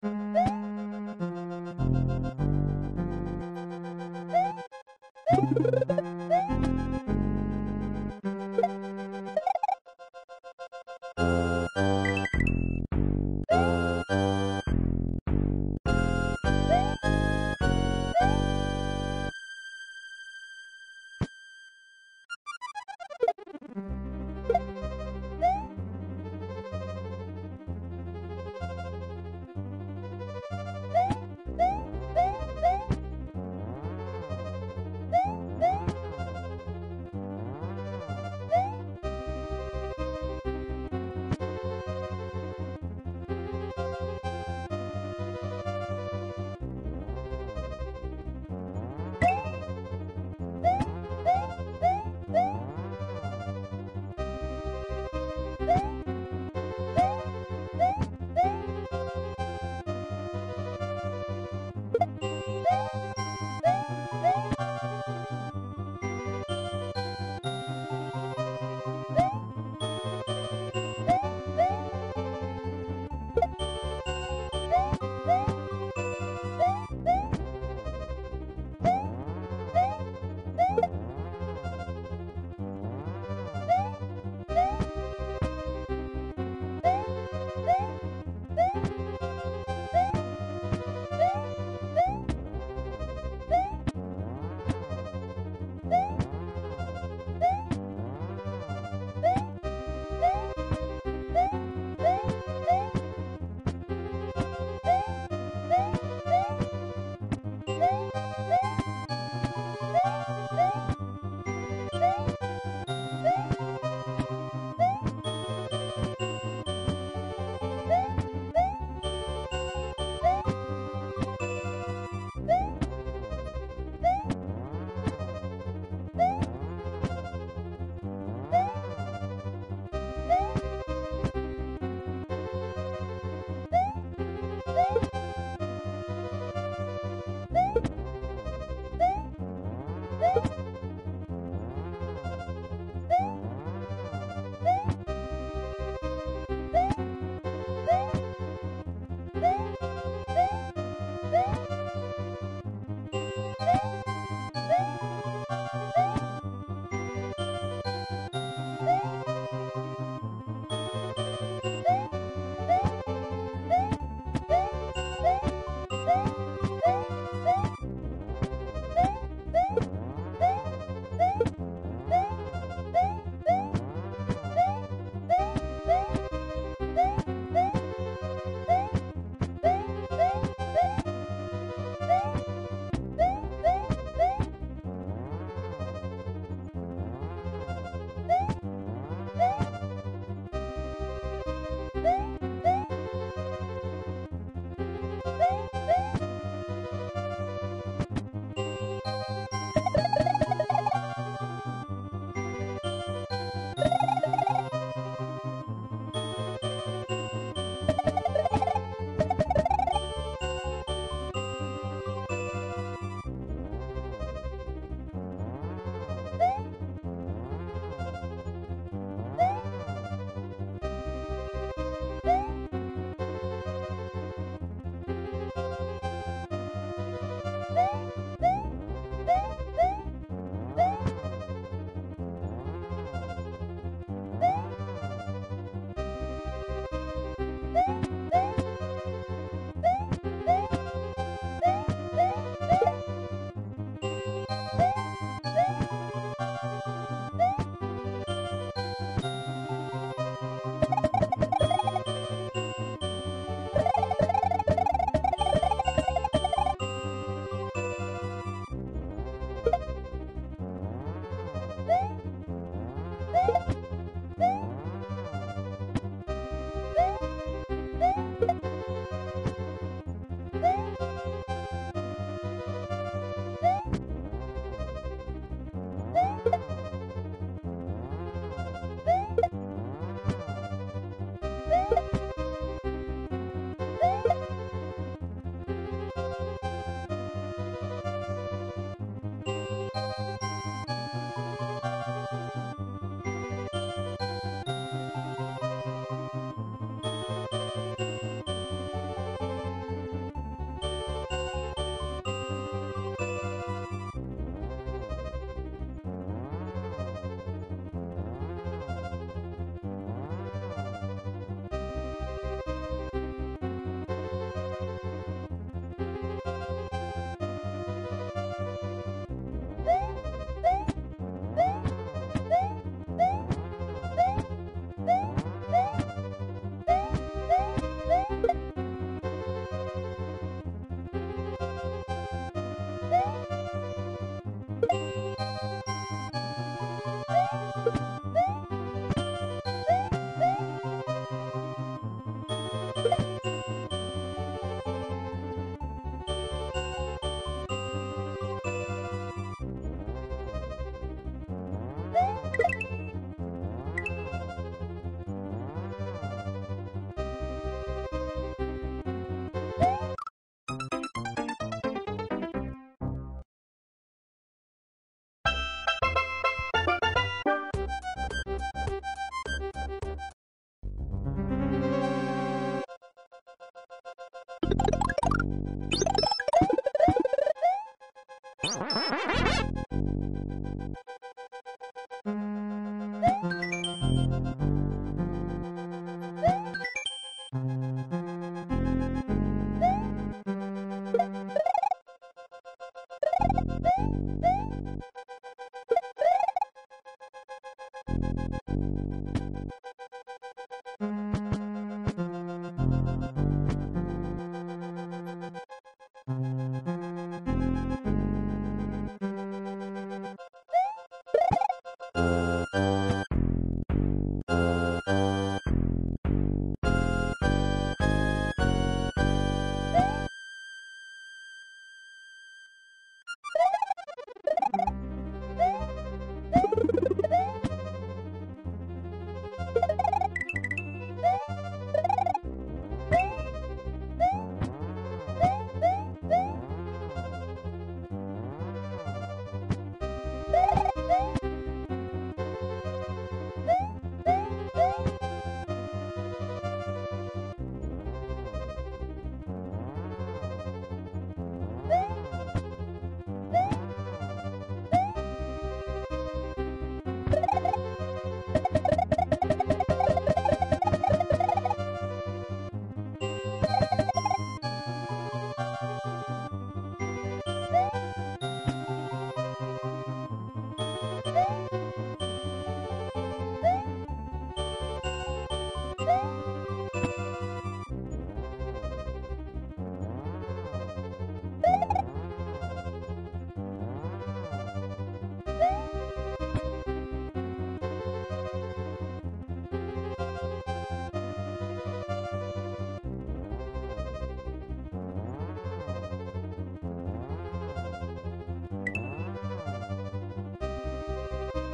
you